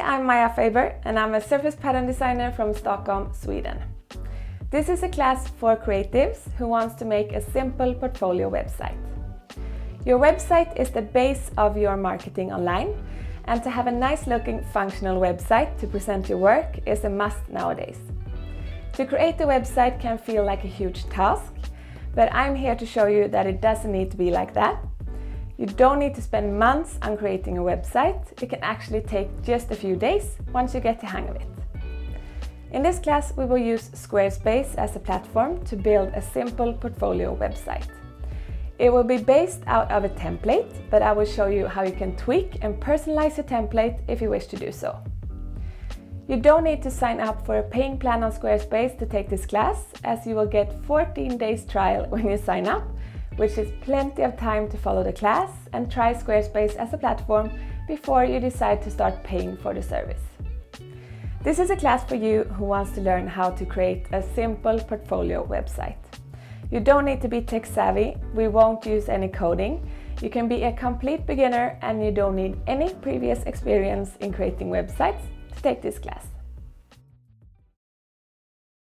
I'm Maja Faber and I'm a surface pattern designer from Stockholm, Sweden. This is a class for creatives who wants to make a simple portfolio website. Your website is the base of your marketing online and to have a nice looking functional website to present your work is a must nowadays. To create a website can feel like a huge task, but I'm here to show you that it doesn't need to be like that you don't need to spend months on creating a website. It can actually take just a few days once you get the hang of it. In this class, we will use Squarespace as a platform to build a simple portfolio website. It will be based out of a template, but I will show you how you can tweak and personalize your template if you wish to do so. You don't need to sign up for a paying plan on Squarespace to take this class, as you will get 14 days trial when you sign up, which is plenty of time to follow the class and try Squarespace as a platform before you decide to start paying for the service. This is a class for you who wants to learn how to create a simple portfolio website. You don't need to be tech savvy, we won't use any coding. You can be a complete beginner and you don't need any previous experience in creating websites to take this class.